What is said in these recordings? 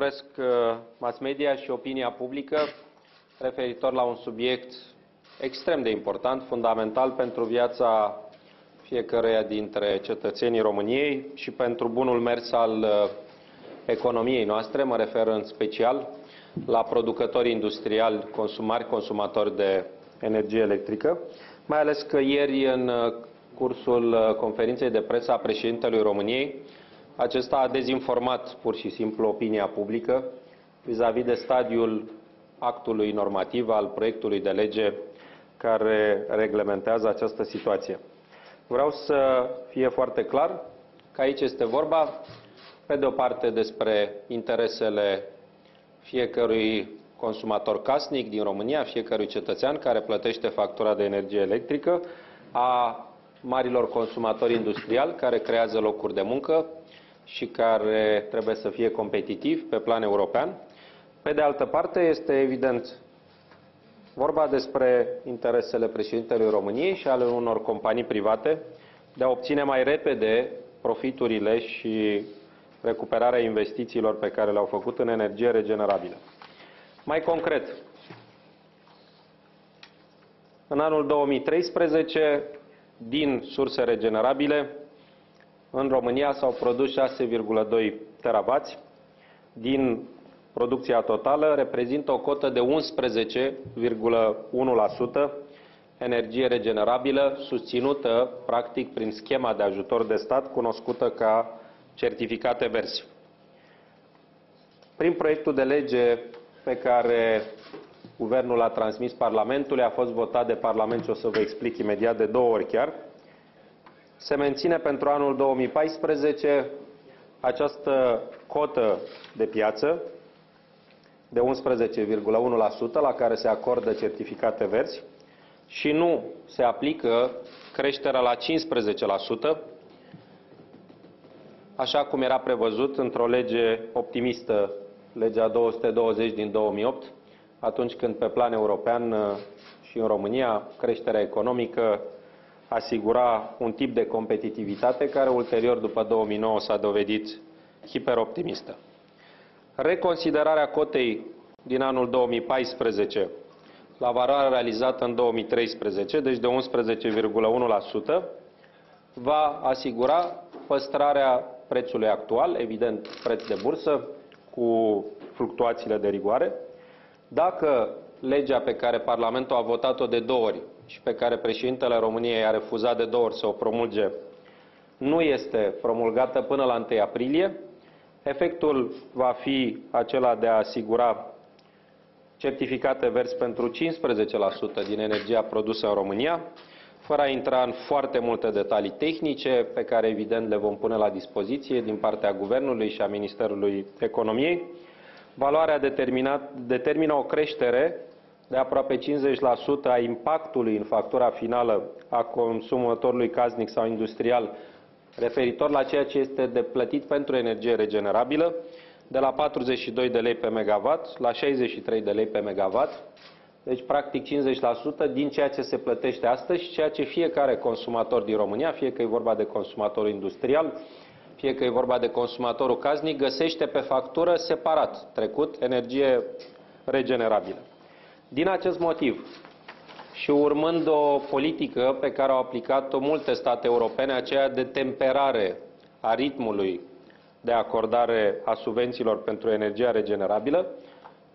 Urmăresc uh, mass media și opinia publică referitor la un subiect extrem de important, fundamental pentru viața fiecăruia dintre cetățenii României și pentru bunul mers al uh, economiei noastre. Mă refer în special la producătorii industriali, consumari, consumatori de energie electrică, mai ales că ieri în uh, cursul conferinței de presă a președintelui României acesta a dezinformat pur și simplu opinia publică vis-a-vis -vis de stadiul actului normativ al proiectului de lege care reglementează această situație. Vreau să fie foarte clar că aici este vorba, pe de o parte, despre interesele fiecărui consumator casnic din România, fiecărui cetățean care plătește factura de energie electrică, a marilor consumatori industriali care creează locuri de muncă, și care trebuie să fie competitiv pe plan european. Pe de altă parte, este evident vorba despre interesele președintelui României și ale unor companii private de a obține mai repede profiturile și recuperarea investițiilor pe care le-au făcut în energie regenerabilă. Mai concret, în anul 2013, din surse regenerabile, în România s-au produs 6,2 teravați din producția totală, reprezintă o cotă de 11,1% energie regenerabilă, susținută practic prin schema de ajutor de stat cunoscută ca certificate verzi. Prin proiectul de lege pe care Guvernul l-a transmis Parlamentului, a fost votat de Parlament și o să vă explic imediat de două ori chiar, se menține pentru anul 2014 această cotă de piață de 11,1% la care se acordă certificate verzi și nu se aplică creșterea la 15%, așa cum era prevăzut într-o lege optimistă, legea 220 din 2008, atunci când pe plan european și în România creșterea economică asigura un tip de competitivitate care ulterior, după 2009, s-a dovedit hiperoptimistă. Reconsiderarea cotei din anul 2014 la valoarea realizată în 2013, deci de 11,1%, va asigura păstrarea prețului actual, evident preț de bursă, cu fluctuațiile de rigoare. Dacă legea pe care Parlamentul a votat-o de două ori și pe care președintele României a refuzat de două ori să o promulge, nu este promulgată până la 1 aprilie, efectul va fi acela de a asigura certificate verzi pentru 15% din energia produsă în România, fără a intra în foarte multe detalii tehnice, pe care evident le vom pune la dispoziție din partea Guvernului și a Ministerului Economiei. Valoarea determinat, determină o creștere de aproape 50% a impactului în factura finală a consumatorului casnic sau industrial referitor la ceea ce este de plătit pentru energie regenerabilă, de la 42 de lei pe megawatt la 63 de lei pe megawatt, deci practic 50% din ceea ce se plătește astăzi și ceea ce fiecare consumator din România, fie că e vorba de consumatorul industrial, fie că e vorba de consumatorul casnic, găsește pe factură separat, trecut, energie regenerabilă. Din acest motiv și urmând o politică pe care au aplicat-o multe state europene, aceea de temperare a ritmului de acordare a subvențiilor pentru energia regenerabilă,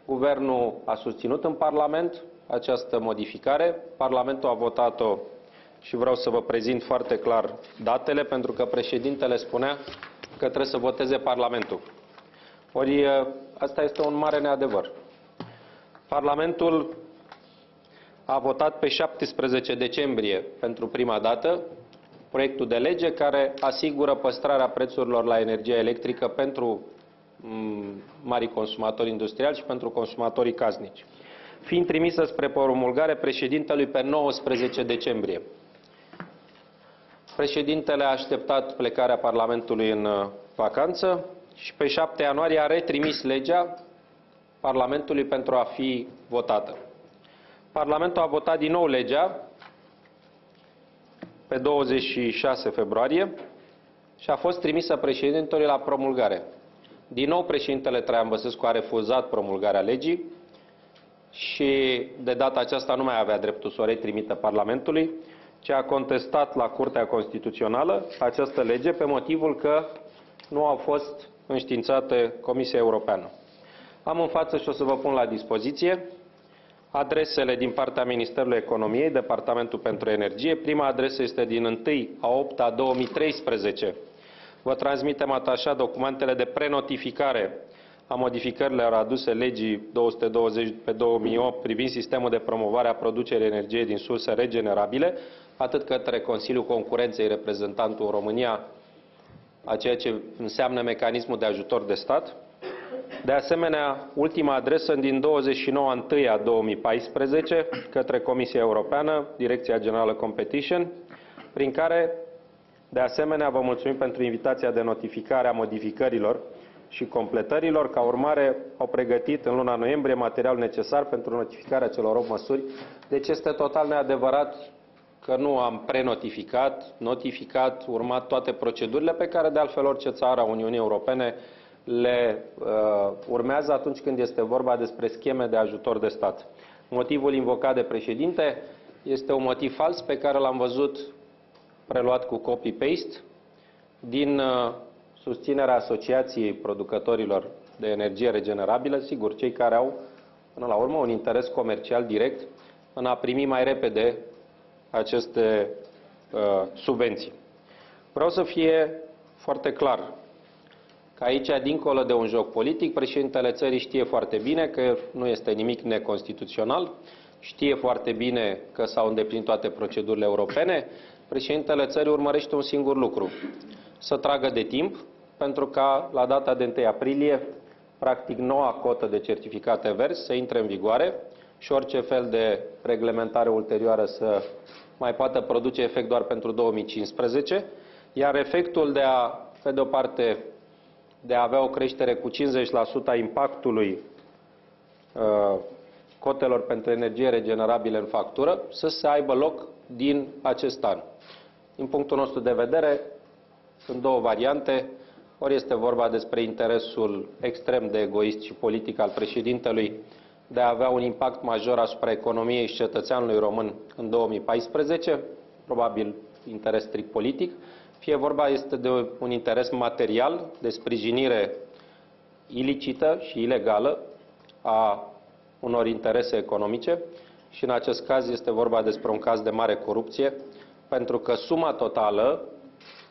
Guvernul a susținut în Parlament această modificare, Parlamentul a votat-o și vreau să vă prezint foarte clar datele, pentru că președintele spunea că trebuie să voteze Parlamentul. Ori asta este un mare neadevăr. Parlamentul a votat pe 17 decembrie pentru prima dată proiectul de lege care asigură păstrarea prețurilor la energia electrică pentru mm, mari consumatori industriali și pentru consumatorii casnici, fiind trimisă spre promulgare președintelui pe 19 decembrie. Președintele a așteptat plecarea Parlamentului în uh, vacanță și pe 7 ianuarie a retrimis legea Parlamentului pentru a fi votată. Parlamentul a votat din nou legea pe 26 februarie și a fost trimisă președintelui la promulgare. Din nou, președintele Traian Băsescu a refuzat promulgarea legii și de data aceasta nu mai avea dreptul să o retrimită Parlamentului, ci a contestat la Curtea Constituțională această lege pe motivul că nu au fost înștiințate Comisia Europeană. Am în față și o să vă pun la dispoziție adresele din partea Ministerului Economiei, Departamentul pentru Energie. Prima adresă este din 1 a 8 a 2013. Vă transmitem atașat documentele de prenotificare a modificărilor aduse legii 220 pe 2008 privind sistemul de promovare a producerii energiei din surse regenerabile, atât către Consiliul Concurenței, reprezentantul în România, a ceea ce înseamnă mecanismul de ajutor de stat. De asemenea, ultima adresă din 29 a 2014 către Comisia Europeană, Direcția Generală Competition, prin care, de asemenea, vă mulțumim pentru invitația de notificare a modificărilor și completărilor. Ca urmare, au pregătit în luna noiembrie material necesar pentru notificarea celor 8 măsuri. Deci este total neadevărat că nu am prenotificat, notificat, urmat toate procedurile pe care de altfel orice țară a Uniunii Europene le uh, urmează atunci când este vorba despre scheme de ajutor de stat. Motivul invocat de președinte este un motiv fals pe care l-am văzut preluat cu copy-paste din uh, susținerea Asociației Producătorilor de Energie Regenerabilă, sigur, cei care au, până la urmă, un interes comercial direct în a primi mai repede aceste uh, subvenții. Vreau să fie foarte clar că aici, dincolo de un joc politic, președintele țării știe foarte bine că nu este nimic neconstituțional, știe foarte bine că s-au îndeplinit toate procedurile europene. Președintele țării urmărește un singur lucru, să tragă de timp, pentru ca la data de 1 aprilie, practic noua cotă de certificate verzi să intre în vigoare și orice fel de reglementare ulterioară să mai poată produce efect doar pentru 2015, iar efectul de a, pe de o parte, de a avea o creștere cu 50% a impactului uh, cotelor pentru energie regenerabile în factură, să se aibă loc din acest an. Din punctul nostru de vedere, sunt două variante. Ori este vorba despre interesul extrem de egoist și politic al președintelui de a avea un impact major asupra economiei și cetățeanului român în 2014, probabil interes strict politic, fie vorba este de un interes material, de sprijinire ilicită și ilegală a unor interese economice și în acest caz este vorba despre un caz de mare corupție, pentru că suma totală,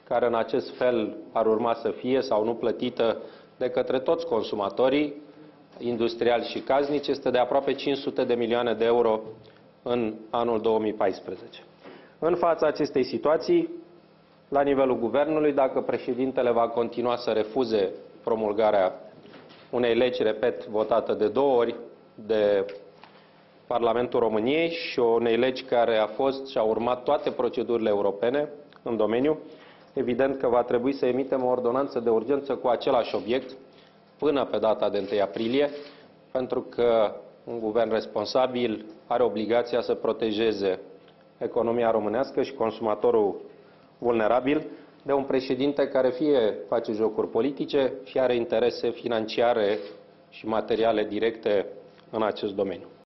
care în acest fel ar urma să fie sau nu plătită de către toți consumatorii, industriali și casnici, este de aproape 500 de milioane de euro în anul 2014. În fața acestei situații, la nivelul guvernului, dacă președintele va continua să refuze promulgarea unei legi, repet, votată de două ori de Parlamentul României și unei legi care a fost și a urmat toate procedurile europene în domeniu, evident că va trebui să emitem o ordonanță de urgență cu același obiect până pe data de 1 aprilie, pentru că un guvern responsabil are obligația să protejeze economia românească și consumatorul vulnerabil de un președinte care fie face jocuri politice, fie are interese financiare și materiale directe în acest domeniu.